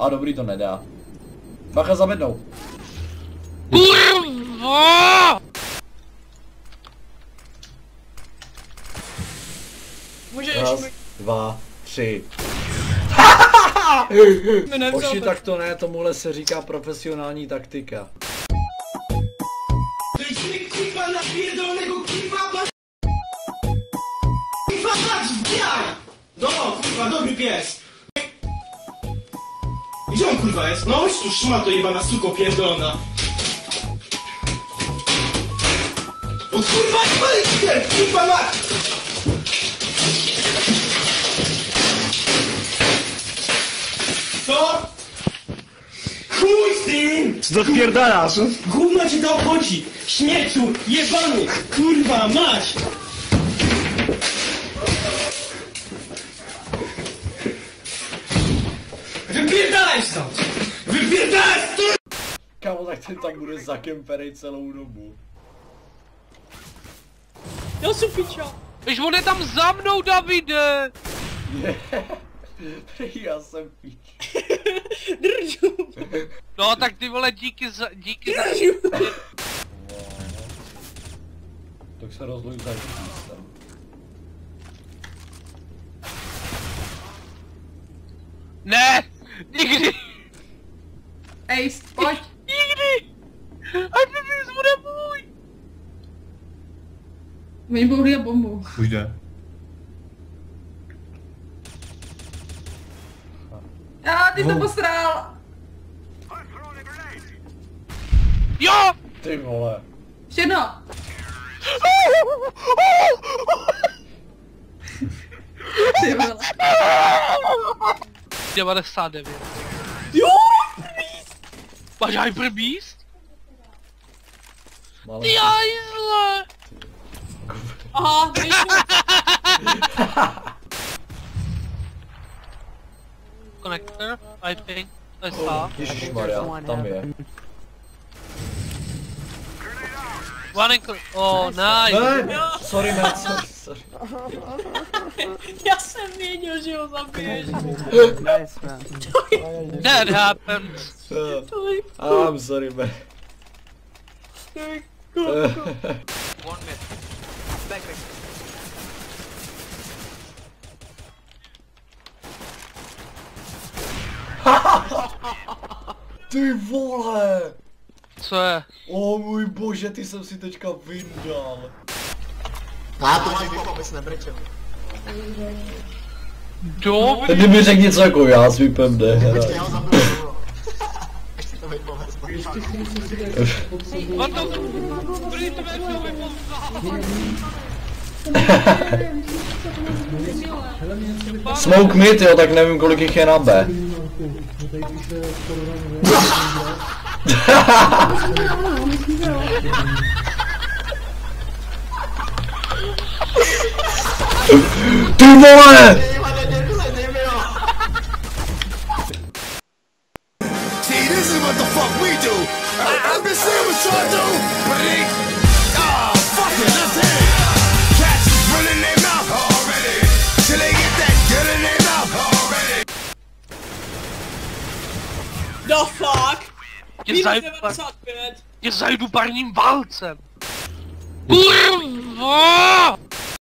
A dobrý to nedá. Bacha za bednou. Kurva! Můžeš Raz, mi... dva, tři. Oši, to- tak to ne, tomuhle se říká profesionální taktika. No, kurwa, dobry pies! Gdzie on kurwa jest? No chodź tu, szmato jebana suko pierdolona! O kurwa, nie kurwa ma... Co? Chuj z tym! Co to wpierdalasz? Gówno cię to obchodzi! Śmierciu! Jebany! Kurwa, mać! Stąd! Wypierdalaj stąd! Kámo, tak ten tam bude zakemperej celou dobu. Já jsem piča. Když on je tam za mnou, Davide! Já jsem píč. Držu. No tak ty vole, díky za, díky za... Tak se rozluj za místem. Ne! Nikdy! Ej, pojď. Nikdy! Ať mi víc bude můj! Oni budou hlídat bombu. Už jde. A ty to posral. Jo! Ty vole. Ještě jedno. 99. Demora essa, deve. Mas já impremis? The Isla! Ah, Connector, I think. I saw. Ixi, Maria, também. One and Oh, nice! Sorry man, sorry, sorry. já jsem věděl, že ho zabiješ. That happened. To je I'm sorry man. to je kurko. One minute. Ty vole! Co je? O můj bože, ty jsem si teďka vyndal. Já to mám jako abys nebrečel. Dobrý. Ty mi řekni něco jako já s VIPem jde. Počkej, já ho zabiju si to. On to... První to filmy Smoke mid, jo, tak nevím kolik jich je na B. Ty vole! The fuck Minus zajdu, 95. tě zajdu parním válcem. Kurva!